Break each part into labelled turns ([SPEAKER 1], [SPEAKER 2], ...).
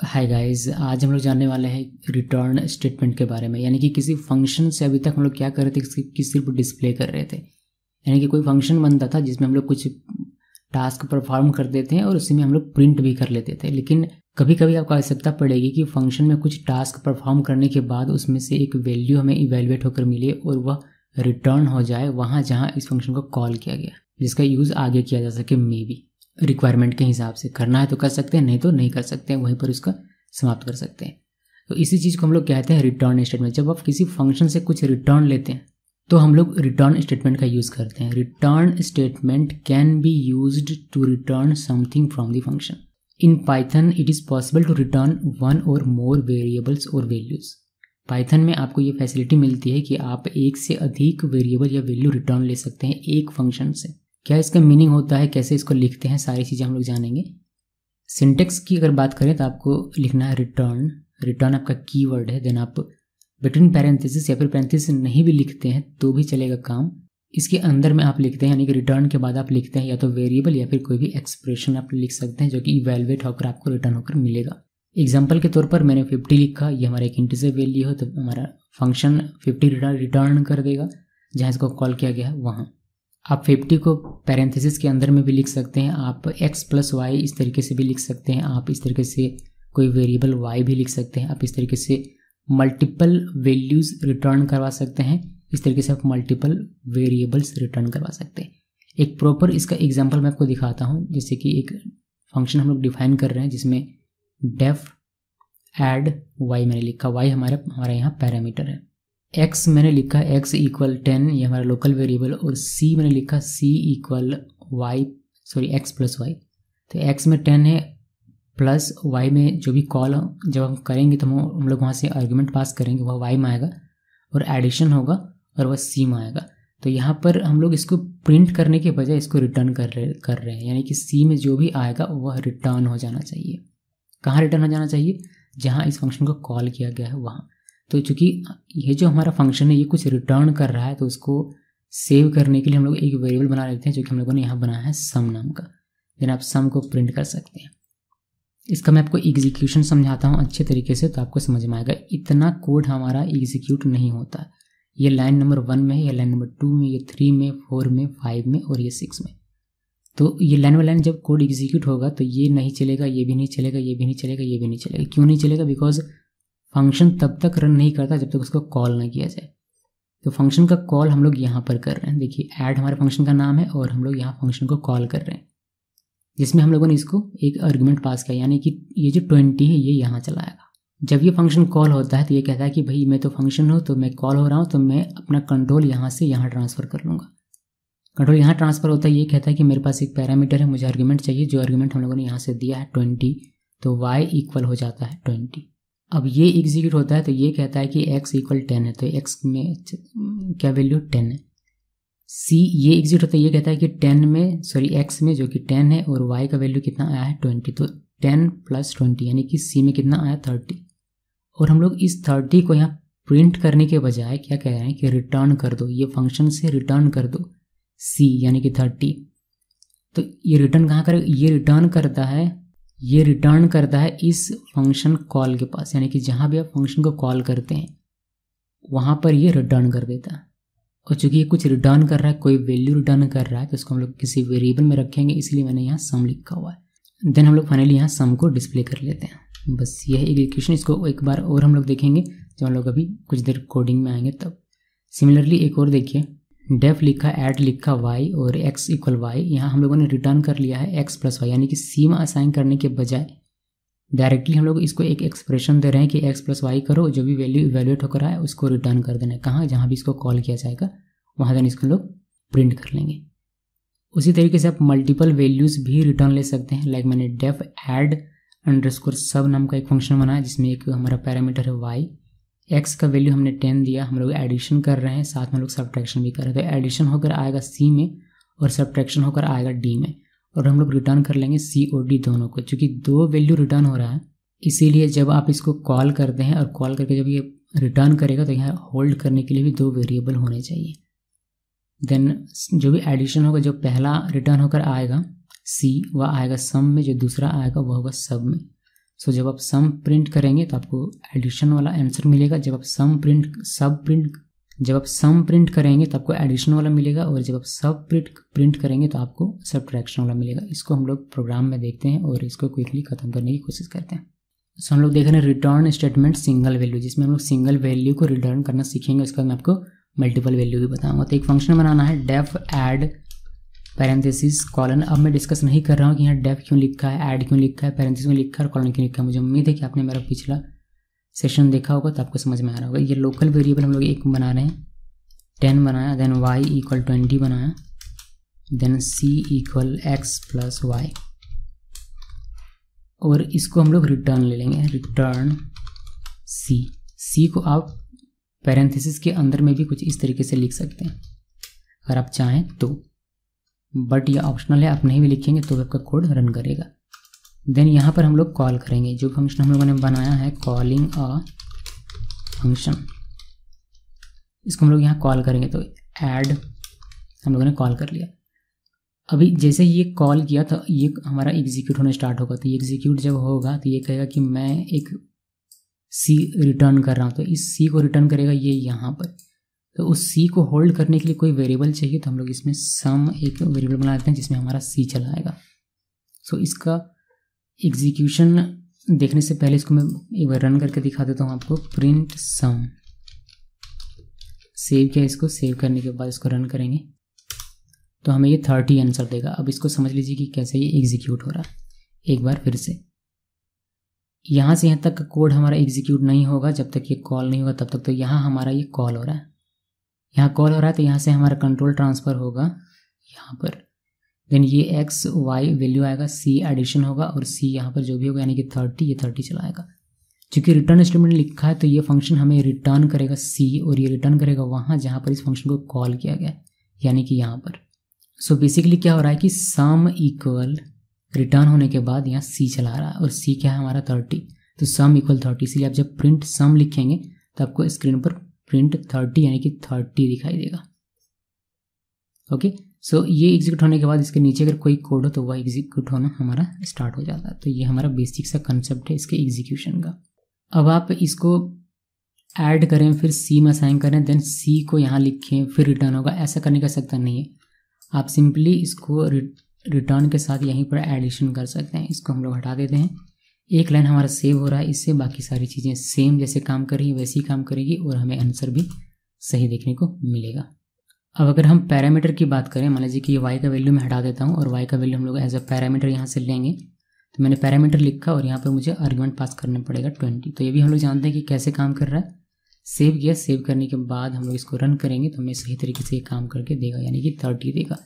[SPEAKER 1] Hi guys आज हम लोग जानने वाले हैं रिटर्न स्टेटमेंट के बारे में, यानी कि किसी फ़ंक्शन से अभी तक हम लोग क्या कर रहे थे कि सिर्फ़ डिस्प्ले कर रहे थे। यानी कि कोई फ़ंक्शन बनता था जिसमें हम लोग कुछ टास्क परफॉर्म कर देते हैं और उसी में हम लोग प्रिंट भी कर लेते थे। लेकिन कभी कभी आपको आवश्यकता पड़ेगी कि फ़ंक्शन में कुछ टास्क परफॉर्म करने के बाद उसमें से एक वैल्यू हमें इवेलुएट होकर मिले और वह रिटर्न हो जाए वहाँ जहाँ इस फ़ंक्शन को कॉल किया गया, जिसका यूज़ आगे किया जा सके मे बी रिक्वायरमेंट के हिसाब से करना है तो कर सकते हैं, नहीं तो नहीं कर सकते हैं, वहीं पर उसका समाप्त कर सकते हैं। तो इसी चीज़ को हम लोग कहते हैं रिटर्न स्टेटमेंट जब आप किसी फ़ंक्शन से कुछ रिटर्न लेते हैं तो हम लोग रिटर्न स्टेटमेंट का यूज़ करते हैं। Return statement can be used to return something from the function in Python it is possible to return one और मोर वेरिएबल्स और वैल्यूज़ पाइथन में आपको ये फैसिलिटी मिलती है कि आप एक से अधिक वेरिएबल या वैल्यू रिटर्न ले सकते हैं एक फ़ंक्शन से। क्या इसका मीनिंग होता है? कैसे इसको लिखते हैं? सारी चीज़ें हम लोग जानेंगे। सिंटेक्स की अगर बात करें तो आपको लिखना है रिटर्न रिटर्न आपका कीवर्ड है। देन आप बिटवीन पैरेंथिस या फिर पैरेंथिस नहीं भी लिखते हैं तो भी चलेगा काम। इसके अंदर में आप लिखते हैं, यानी कि रिटर्न के बाद आप लिखते हैं, या तो वेरिएबल या फिर कोई भी एक्सप्रेशन आप लिख सकते हैं, जो कि इवेलुएट होकर आपको रिटर्न होकर मिलेगा। एग्ज़ाम्पल के तौर पर मैंने फिफ्टी लिखा। ये हमारा एक इंटीजर वैल्यू हो तो हमारा फ़ंक्शन फिफ्टी रिटर्न कर देगा, जहाँ इसको कॉल किया गया है, वहाँ। आप फिफ्टी को पैरेंथेसिस के अंदर में भी लिख सकते हैं, आप एक्स प्लस वाई इस तरीके से भी लिख सकते हैं, आप इस तरीके से कोई वेरिएबल वाई भी लिख सकते हैं, आप इस तरीके से मल्टीपल वैल्यूज़ रिटर्न करवा सकते हैं, इस तरीके से आप मल्टीपल वेरिएबल्स रिटर्न करवा सकते हैं। एक प्रॉपर इसका एग्ज़ाम्पल मैं आपको दिखाता हूँ, जैसे कि एक फ़ंक्शन हम लोग डिफाइन कर रहे हैं, जिसमें डेफ एड वाई मैंने लिखा वाई हमारे, हमारा यहाँ पैरामीटर है। एक्स मैंने लिखा एक्स इक्वल टेन ये हमारा लोकल वेरिएबल और सी मैंने लिखा C equal Y sorry X plus Y तो एक्स में टेन है प्लस वाई में जो भी कॉल जब हम करेंगे तो हम हम लोग वहाँ से आर्ग्यूमेंट पास करेंगे, वह वाई में आएगा, और एडिशन होगा, और वह सी में आएगा। तो यहाँ पर हम लोग इसको प्रिंट करने के बजाय इसको रिटर्न कर रहे कर रहे हैं, यानी कि सी में जो भी आएगा, वह रिटर्न हो जाना चाहिए। कहाँ रिटर्न हो जाना चाहिए? जहाँ इस फ़ंक्शन को कॉल किया गया है, वहाँ। तो चूँकि ये जो हमारा फ़ंक्शन है, ये कुछ रिटर्न कर रहा है तो उसको सेव करने के लिए हम लोग एक वेरिएबल बना लेते हैं, जो कि हम लोगों ने यहाँ बनाया है सम नाम का। देन आप सम को प्रिंट कर सकते हैं। इसका मैं आपको एग्जीक्यूशन समझाता हूँ अच्छे तरीके से तो आपको समझ में आएगा। इतना कोड हमारा एग्जीक्यूट नहीं होता। ये लाइन नंबर वन में है, या लाइन नंबर टू में, ये थ्री में फोर में फाइव में और ये सिक्स में। तो ये लाइन बाई लाइन जब कोड एग्जीक्यूट होगा तो ये नहीं चलेगा, ये भी नहीं चलेगा, ये भी नहीं चलेगा, ये भी नहीं चलेगा। क्यों नहीं चलेगा? बिकॉज़ फ़ंक्शन तब तक रन नहीं करता जब तक उसको कॉल ना किया जाए। तो फ़ंक्शन का कॉल हम लोग यहाँ पर कर रहे हैं। देखिए ऐड हमारे फ़ंक्शन का नाम है और हम लोग यहाँ फ़ंक्शन को कॉल कर रहे हैं। जिसमें हम लोगों ने इसको एक आर्गुमेंट पास किया, यानी कि ये जो ट्वेंटी है, ये यहाँ चलाएगा जब ये फ़ंक्शन कॉल होता है तो ये कहता है कि भाई, मैं तो फ़ंक्शन हूँ तो मैं कॉल हो रहा हूँ तो मैं अपना कंट्रोल यहाँ से यहाँ ट्रांसफ़र कर लूँगा। कंट्रोल यहाँ ट्रांसफ़र होता है, ये कहता है कि मेरे पास एक पैरामीटर है, मुझे आर्ग्यूमेंट चाहिए। जो आर्ग्यूमेंट हम लोगों ने यहाँ से दिया है ट्वेंटी तो वाई इक्वल हो जाता है ट्वेंटी अब ये एग्जीक्यूट होता है तो ये कहता है कि x इक्वल टेन है तो x में क्या वैल्यू टेन है? C ये एग्जीक्यूट होता है, ये कहता है कि टेन में सॉरी x में जो कि टेन है और y का वैल्यू कितना आया है ट्वेंटी तो टेन प्लस ट्वेंटी यानी कि c में कितना आया थर्टी और हम लोग इस थर्टी को यहाँ प्रिंट करने के बजाय क्या कह रहे हैं कि रिटर्न कर दो, ये फ़ंक्शन से रिटर्न कर दो सी यानी कि थर्टी तो ये रिटर्न कहाँ कर, ये रिटर्न करता है ये रिटर्न करता है इस फ़ंक्शन कॉल के पास, यानी कि जहाँ भी आप फ़ंक्शन को कॉल करते हैं, वहाँ पर ये रिटर्न कर देता है। और चूँकि ये कुछ रिटर्न कर रहा है, कोई वैल्यू रिटर्न कर रहा है तो इसको हम लोग किसी वेरिएबल में रखेंगे, इसलिए मैंने यहाँ सम लिखा हुआ है। देन हम लोग फाइनली यहाँ सम को डिस्प्ले कर लेते हैं। बस यह एग्जीक्यूशन इसको एक बार और हम लोग देखेंगे, जब हम लोग अभी कुछ देर कोडिंग में आएँगे तब। सिमिलरली एक और देखिए। डेफ लिखा, ऐड लिखा, वाई और एक्स इक्वल वाई, यहाँ हम लोगों ने रिटर्न कर लिया है एक्स प्लस वाई, यानी कि सीमा असाइन करने के बजाय। डायरेक्टली हम लोग इसको एक एक्सप्रेशन दे रहे हैं कि एक्स प्लस वाई करो, जो भी वैल्यू इवेल्यूएट होकर आए उसको रिटर्न कर देना है। कहाँ? जहाँ भी इसको कॉल किया जाएगा, वहाँ देन इसको लोग प्रिंट कर लेंगे। उसी तरीके से आप मल्टीपल वैल्यूज़ भी रिटर्न ले सकते हैं। लाइक मैंने डेफ एड अंडरस्कोर सब नाम का एक फ़ंक्शन बनाया, जिसमें एक हमारा पैरामीटर है वाई एक्स का वैल्यू हमने टेन दिया, हम लोग एडिशन कर रहे हैं, साथ में हम लोग सब्ट्रैक्शन भी कर रहे हैं। तो एडिशन होकर आएगा सी में और सब्ट्रैक्शन होकर आएगा डी में और हम लोग रिटर्न कर लेंगे सी और डी दोनों को। क्योंकि दो वैल्यू रिटर्न हो रहा है, इसीलिए जब आप इसको कॉल करते हैं और कॉल करके जब ये रिटर्न करेगा तो यहाँ होल्ड करने के लिए भी दो वेरिएबल होने चाहिए। देन जो भी एडिशन होगा, जो पहला रिटर्न होकर आएगा सी वह आएगा सम में, जो दूसरा आएगा, वह होगा सब में। सो जब आप सम प्रिंट करेंगे तो आपको एडिशन वाला आंसर मिलेगा। जब आप सम प्रिंट सब प्रिंट जब आप सम प्रिंट करेंगे तो आपको एडिशन वाला मिलेगा और जब आप सब प्रिंट प्रिंट करेंगे तो आपको सब्ट्रैक्शन वाला मिलेगा। इसको हम लोग प्रोग्राम में देखते हैं और इसको क्विकली ख़त्म करने की कोशिश करते हैं। सो हम लोग देख रहे हैं रिटर्न स्टेटमेंट सिंगल वैल्यू जिसमें हम लोग सिंगल वैल्यू को रिटर्न करना सीखेंगे। उसके बाद मैं आपको मल्टीपल वैल्यू भी बताऊँगा। तो एक फ़ंक्शन बनाना है डेफ एड पैरेंथेसिस कॉलन अब मैं डिस्कस नहीं कर रहा हूँ कि यहाँ डेफ क्यों लिखा है ऐड क्यों लिखा है पैरेंथेसिस में लिखा है और कॉलन क्यों लिखा है। मुझे उम्मीद है कि आपने मेरा पिछला सेशन देखा होगा तो आपको समझ में आ रहा होगा। ये लोकल वेरिएबल हम लोग एक बना रहे हैं। टेन बनाया देन वाई इक्वल ट्वेंटी बनाया। Then C equal X plus Y और इसको हम लोग रिटर्न ले लेंगे। रिटर्न सी सी को आप पैरेंथेसिस के अंदर में भी कुछ इस तरीके से लिख सकते हैं। अगर आप चाहें तो। बट ये ऑप्शनल है, आप नहीं भी लिखेंगे तो आपका कोड रन करेगा। देन यहाँ पर हम लोग कॉल करेंगे। जो फ़ंक्शन हम लोगों ने बनाया है कॉलिंग अ फ़ंक्शन इसको हम लोग यहाँ कॉल करेंगे। तो ऐड हम लोगों ने कॉल कर लिया। अभी जैसे ये कॉल किया तो ये हमारा एग्जीक्यूट होना स्टार्ट होगा। तो ये एग्जीक्यूट जब होगा तो ये कहेगा कि मैं एक सी रिटर्न कर रहा हूँ। तो इस सी को रिटर्न करेगा ये यहाँ पर। तो उस सी को होल्ड करने के लिए कोई वेरिएबल चाहिए तो हम लोग इसमें सम एक वेरिएबल बना देते हैं जिसमें हमारा सी चला आएगा। सो so, इसका एग्जीक्यूशन देखने से पहले इसको मैं एक बार रन करके दिखा देता हूँ आपको। प्रिंट सम सेव किया इसको सेव करने के बाद इसको रन करेंगे। तो हमें ये थर्टी आंसर देगा। अब इसको समझ लीजिए कि कैसे ये एग्जीक्यूट हो रहा है। एक बार फिर से। यहाँ से यहाँ तक का कोड हमारा एग्जीक्यूट नहीं होगा। जब तक ये कॉल नहीं होगा तब तक तो यहाँ हमारा ये कॉल हो रहा है। यहाँ कॉल हो रहा है तो यहाँ से हमारा कंट्रोल ट्रांसफ़र होगा। यहाँ पर। देन ये एक्स वाई वैल्यू आएगा सी एडिशन होगा और सी यहाँ पर जो भी होगा, यानी कि थर्टी ये थर्टी चलाएगा। चूँकि रिटर्न स्टेटमेंट लिखा है तो ये फ़ंक्शन हमें रिटर्न करेगा सी और ये रिटर्न करेगा वहाँ जहाँ पर इस फ़ंक्शन को कॉल किया गया, यानी कि यहाँ पर। सो so बेसिकली क्या हो रहा है कि सम इक्वल रिटर्न होने के बाद यहाँ सी चला रहा है और सी क्या है हमारा थर्टी तो सम इक्वल थर्टी इसलिए आप जब प्रिंट सम लिखेंगे तो आपको स्क्रीन पर प्रिंट थर्टी यानी कि थर्टी दिखाई देगा। ओके? सो ये एग्जीक्यूट होने के बाद इसके नीचे अगर कोई कोड हो तो वह एग्जीक्यूट होना हमारा स्टार्ट हो जाता है। तो ये हमारा बेसिक सा कंसेप्ट है इसके एग्जीक्यूशन का। अब आप इसको ऐड करें, फिर सी में असाइन करें देन सी को यहाँ लिखें, फिर रिटर्न होगा। ऐसा करने का सकता नहीं है। आप सिंपली इसको रिटर्न के साथ यहीं पर एडिशन कर सकते हैं। इसको हम लोग हटा देते हैं। एक लाइन हमारा सेव हो रहा है, इससे बाकी सारी चीज़ें सेम जैसे काम कर रही है वैसी काम करेगी और हमें आंसर भी सही देखने को मिलेगा। अब अगर हम पैरामीटर की बात करें, मान लीजिए कि ये वाई का वैल्यू मैं हटा देता हूँ और वाई का वैल्यू हम लोग एज अ पैरामीटर यहाँ से लेंगे तो मैंने पैरामीटर लिखा और यहाँ पर मुझे आर्ग्यूमेंट पास करना पड़ेगा ट्वेंटी तो ये भी हम लोग जानते हैं कि कैसे काम कर रहा है। सेव किया सेव करने के बाद हम लोग इसको रन करेंगे तो हमें सही तरीके से ये काम करके देगा, यानी कि थर्टी देगा।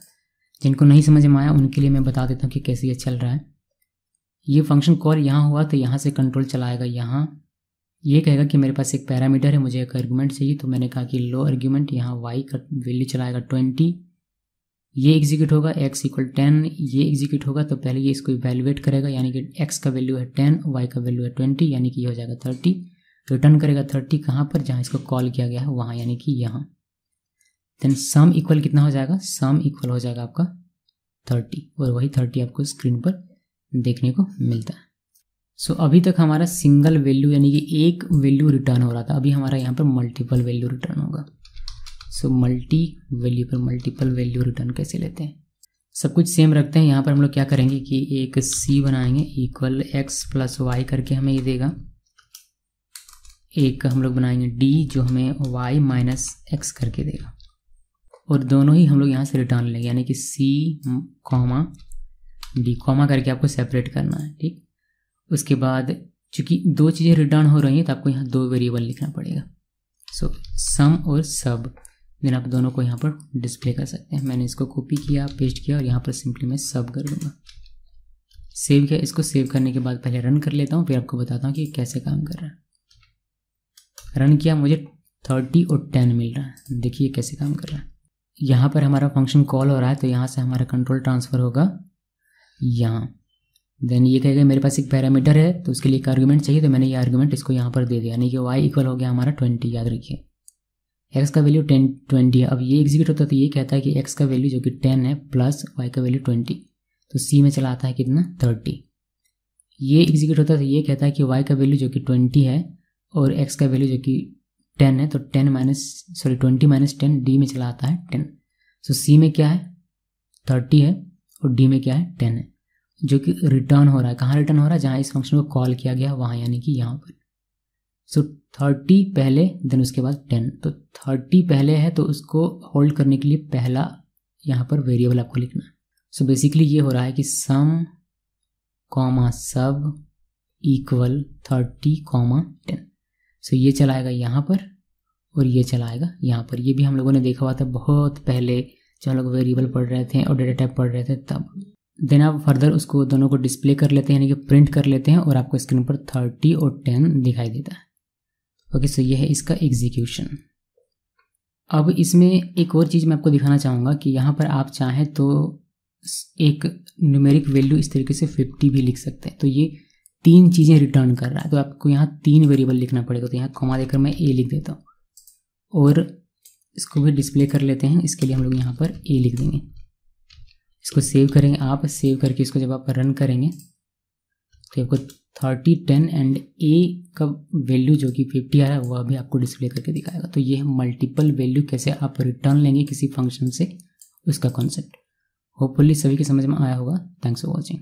[SPEAKER 1] जिनको नहीं समझ में आया, उनके लिए मैं बता देता हूँ कि कैसे ये चल रहा है। ये फ़ंक्शन कॉल यहाँ हुआ तो यहाँ से कंट्रोल चलाएगा यहाँ। ये कहेगा कि मेरे पास एक पैरामीटर है, मुझे एक आर्ग्यूमेंट चाहिए तो मैंने कहा कि लो आर्ग्यूमेंट यहाँ वाई का वैल्यू चलाएगा ट्वेंटी ये एग्जीक्यूट होगा एक्स इक्वल टेन ये एग्जीक्यूट होगा तो पहले ये इसको इवेलुएट करेगा, यानी कि एक्स का वैल्यू है टेन वाई का वैल्यू है ट्वेंटी यानी कि ये हो जाएगा थर्टी रिटर्न करेगा थर्टी कहाँ पर? जहाँ इसको कॉल किया गया है, वहाँ, यानी कि यहाँ। देन सम इक्वल कितना हो जाएगा? सम इक्वल हो जाएगा आपका थर्टी और वही थर्टी आपको स्क्रीन पर देखने को मिलता है। सो so, अभी तक हमारा सिंगल वैल्यू यानी कि एक वैल्यू रिटर्न हो रहा था अभी हमारा यहाँ पर मल्टीपल वैल्यू रिटर्न होगा। सो मल्टी वैल्यू पर मल्टीपल वैल्यू रिटर्न कैसे लेते हैं? सब कुछ सेम रखते हैं यहाँ पर हम लोग क्या करेंगे कि एक सी बनाएँगे इक्वल एक्स प्लस वाई करके हमें ये देगा। एक हम लोग बनाएँगे डी जो हमें वाई माइनस एक्स करके देगा। और दोनों ही हम लोग यहाँ से रिटर्न लेंगे यानी कि सी कॉमा डी कॉमा करके आपको सेपरेट करना है ठीक? उसके बाद चूँकि दो चीज़ें रिटर्न हो रही हैं तो आपको यहाँ दो वेरिएबल लिखना पड़ेगा। सो so, सम और सब देन आप दोनों को यहाँ पर डिस्प्ले कर सकते हैं। मैंने इसको कॉपी किया पेस्ट किया और यहाँ पर सिंपली मैं सब कर दूँगा। सेव किया इसको सेव करने के बाद पहले रन कर लेता हूँ फिर आपको बताता हूँ कि कैसे काम कर रहा है। रन किया मुझे थर्टी और टेन मिल रहा है। देखिए कैसे काम कर रहा है। यहाँ पर हमारा फ़ंक्शन कॉल हो रहा है तो यहाँ से हमारा कंट्रोल ट्रांसफ़र होगा। यहाँ देन ये कहेगा मेरे पास एक पैरामीटर है तो उसके लिए एक आर्गूमेंट चाहिए तो मैंने ये आर्गूमेंट इसको यहाँ पर दे दिया। यानी कि वाई इक्वल हो गया हमारा ट्वेंटी याद रखिए। एक्स का वैल्यू टेन ट्वेंटी है। अब ये एग्जीक्यूट होता है तो ये कहता है कि एक्स का वैल्यू जो कि टेन है प्लस वाई का वैल्यू ट्वेंटी तो सी में चला आता है कितना? थर्टी ये एग्जीक्यूट होता है तो ये कहता है कि वाई का वैल्यू जो कि ट्वेंटी है, और एक्स का वैल्यू जो कि टेन है तो ten minus sorry twenty minus ten D में चला आता है टेन सो सी में क्या है? थर्टी है। और डी में क्या है? टेन है। जो कि रिटर्न हो रहा है। कहाँ रिटर्न हो रहा है? जहाँ इस फ़ंक्शन को कॉल किया गया, वहाँ यानी कि यहाँ पर। सो थर्टी पहले देन उसके बाद टेन तो थर्टी पहले है तो उसको होल्ड करने के लिए पहला यहाँ पर वेरिएबल आपको लिखना है। सो बेसिकली ये हो रहा है कि sum comma sub equal thirty comma ten so ये चलाएगा यहाँ पर और ये चलाएगा यहाँ पर। ये भी हम लोगों ने देखा हुआ था बहुत पहले जब हम लोग वेरिएबल पढ़ रहे थे और डेटा टाइप पढ़ रहे थे, तब देन आप फर्दर उसको दोनों को डिस्प्ले कर लेते हैं, यानी कि प्रिंट कर लेते हैं और आपको स्क्रीन पर थर्टी और टेन दिखाई देता है। ओके सो ये है इसका एग्जीक्यूशन अब इसमें एक और चीज़ मैं आपको दिखाना चाहूँगा कि यहाँ पर आप चाहें तो एक न्यूमेरिक वैल्यू इस तरीके से फिफ्टी भी लिख सकते हैं। तो ये तीन चीज़ें रिटर्न कर रहा है। तो आपको यहाँ तीन वेरिएबल लिखना पड़ेगा। तो यहाँ कॉमा देकर मैं ए लिख देता हूँ। और इसको भी डिस्प्ले कर लेते हैं। इसके लिए हम लोग यहाँ पर ए लिख देंगे। इसको सेव करेंगे। आप सेव करके इसको जब आप रन करेंगे तो आपको थर्टी टेन एंड ए का वैल्यू जो कि फिफ्टी आ रहा है वह भी आपको डिस्प्ले करके दिखाएगा। तो ये है मल्टीपल वैल्यू कैसे आप रिटर्न लेंगे किसी फ़ंक्शन से, उसका कॉन्सेप्ट होपफुली सभी के समझ में आया होगा। Thanks for watching